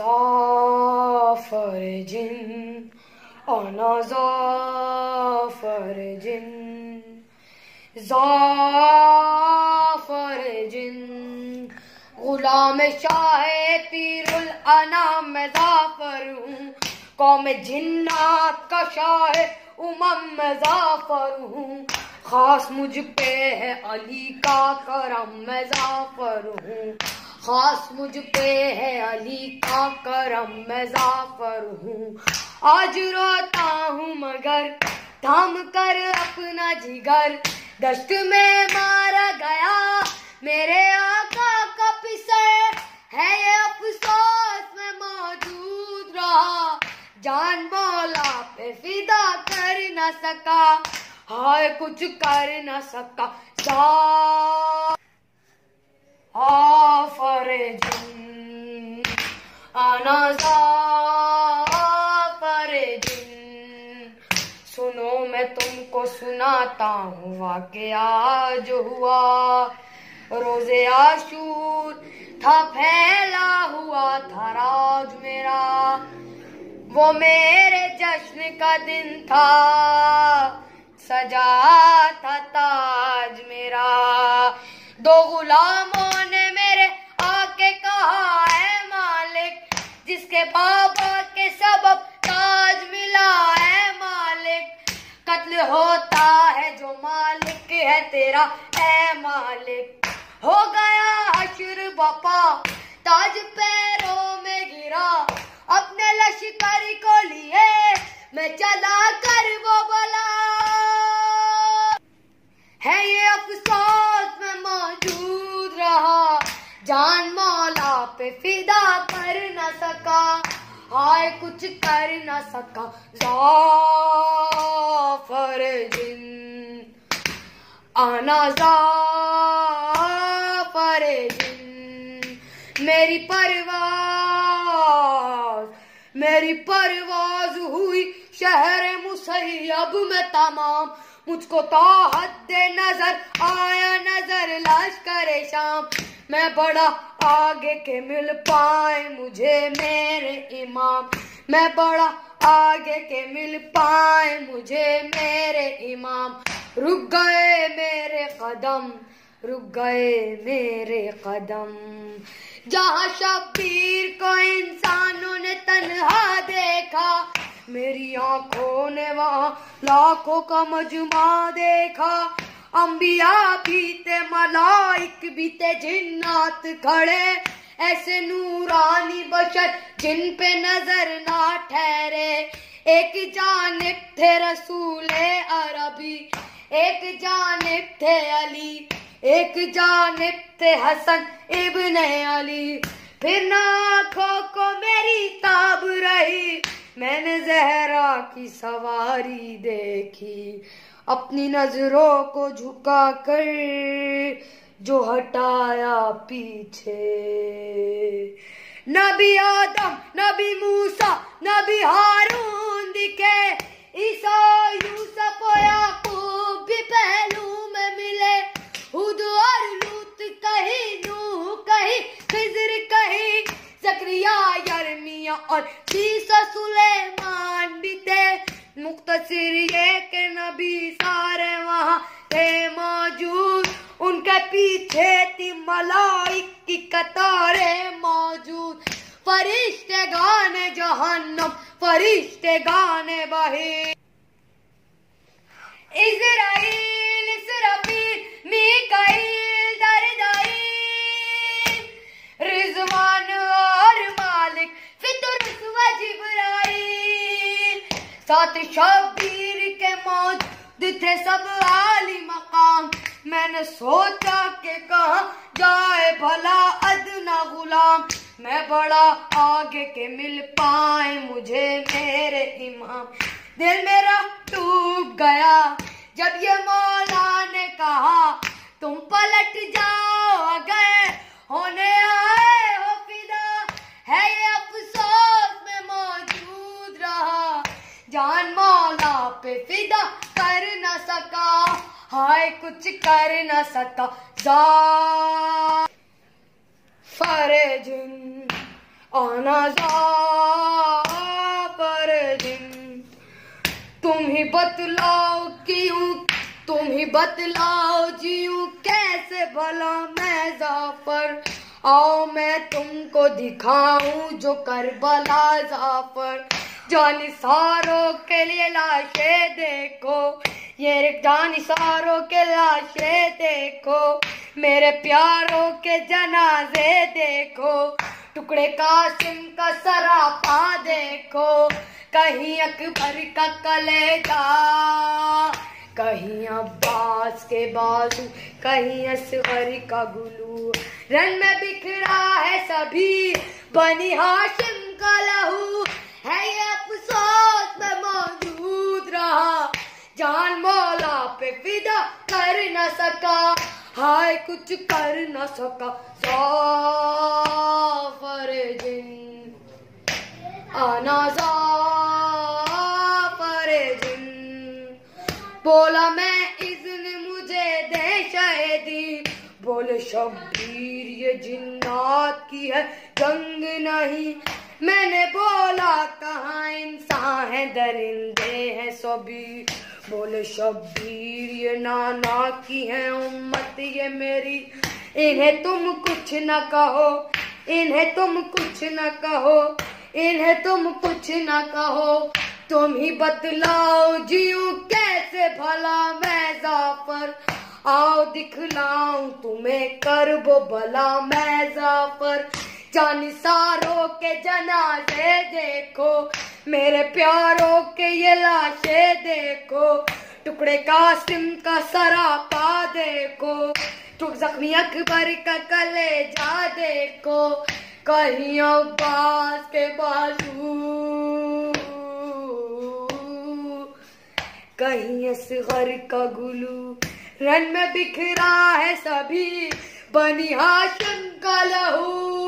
ظافر جن انا ظافر جن۔ ظافر جن، غلام شاہ پیر الانام میں ظافر ہوں۔ قوم جنات کا شاہ امم میں ظافر ہوں۔ خاص مجھ پہ ہے علی کا کرم میں ظافر ہوں۔ خاص مجھ پہ ہے علی کا کرم، میں ظافر ہوں۔ آج روتا ہوں مگر تھام کر اپنا جگر۔ دشت میں مارا گیا میرے آقا کا پسر۔ ہے یہ افسوس میں موجود رہا۔ جان مولا پہ فدا کر نہ سکا۔ ہائے کچھ کر نہ سکا۔ ظافر جن انا جن سنو میں تم کو سناتا ہوں واقعہ جو ہوا روز آشور تھا پھیلا ہوا تھا راج میرا وہ میرے جشن کا دن تھا سجا تھا تاج میرا دو غلاموں نے میرے آ کے کہا ہے مالک جس کے بابا کے سبب تاج ملا ہے مالک قتل ہوتا ہے جو مالک ہے تیرا اے مالک ہو گیا حشر بپا تاج پیروں میں گرا اپنے لشکر کو لیے میں چلا کر وہ بولا ہے یہ افسوس میں موجود رہا جان مولا پہ فدا کر نہ سکا ہائے کچھ کر نہ سکا ظافر جن آنا ظافر جن میری پرواز میری پرواز ہوئی شہر مسیب میں تمام مجھ کو تو حد نظر آیا نظر لشکر شام میں بڑا آگے کے مل پائے مجھے میرے امام میں بڑا آگے کے مل پائے مجھے میرے امام رک گئے میرے قدم، رک گئے میرے قدم۔ جہاں شبیر کو انسانوں نے تنہا دیکھا، میری آنکھوں نے وہاں لاکھوں کا مجمع دیکھا۔ انبیاء بھی تھے ملائک بھی تھے جنات کھڑے۔ ایسے نورانی بشر جن پہ نظر نہ ٹھہرے۔ ایک جانب تھے رسول عربی ایک جانب تھے علی ایک جانب تھے حسن ابن علی پھر آنکھوں کو میری تاب رہی میں نے زہرا کی سواری دیکھی اپنی نظروں کو جھکا کر جو ہٹایا پیچھے نبی آدم نبی موسا نبی ہارون دکھے عیسیٰ یوسف و یعقوب پہلو میں ملے ہود اور لوت کہیں نوح کہیں، خضر کہیں، زکریا، یرمیا اور عیسیٰ سلیمان بھی تھے۔ مختصر یہ کہ نبی سارے وہاں تھے موجود۔ ان کے پیچھے تھی ملائک کی قطاریں موجود۔ فرشتے گانے جہنم، فرشتے گانے بہی اسرائیل اسرافیل میکائیل دردائیل رضوان اور مالک فطرس و جبرائیل ساتھ شبیر کے موجود تھے سب عالی مقام میں نے سوچا کہ کہاں جائے بھلا ادنا غلام میں بڑا آگے کے مل پائے مجھے میرے امام دل میرا ٹوٹ گیا۔ جب یہ مولا نے کہا، تم پلٹ جاؤ، اگر ہونے آئے ہو فدا۔ ہے یہ افسوس میں موجود رہا۔ جان مولا پہ فدا کر نہ سکا۔ ہائے، کچھ کر نہ سکا۔ ظافر جن، آنا زافر جن تم ہی بتلاؤ کیوں؟ تم ہی بتلاؤ جیوں کیسے بھلا میں زافر آؤ میں تم کو دکھاؤں جو کربلا زافر جان ساروں کے لیے لاشیں دیکھو، یہ جان ساروں کے لاشیں دیکھو۔ میرے پیاروں کے جنازے دیکھو۔ ٹکڑے قاسم کا سراپا دیکھو، کہیں اکبر کا کلیجا، کہیں عباس کے بازو، کہیں اصغر کا گلو۔ رن میں بکھرا ہے سبھی، بنی ہاشم کا لہو۔ ہے یہ افسوس میں موجود رہا، جان مولا پہ فدا کر نہ سکا۔ ہائے کچھ کر نہ سکا۔ سافر جن آنا زافر جن بولا میں اذن مجھے دے شہدی۔ بولے شبیر، یہ جنات کی ہے۔ جنگ نہیں۔ میں نے بولا کہاں انسان ہے درندے ہیں سبھی۔ بولے شبیر، یہ نانا کی ہے امت، یہ میری۔ انہیں تم کچھ نہ کہو، انہیں تم کچھ نہ کہو، انہیں تم کچھ نہ کہو۔ تم ہی بتلاؤ جیوں کیسے بھلا میں زافر آؤ دکھلاؤں تمہیں کرب بلا میں زافر جان ساروں کے جنازے دیکھو، میرے پیاروں کے یہ لاشیں دیکھو، ٹکڑے قاسم کا سراپا دیکھو ٹک زخمی اکبر کا کلے جا دیکھو کہیں عباس کے بازو، کہیں اصغر کا گلو، رن میں بکھرا ہے سبھی، بنی ہاشم کا لہو۔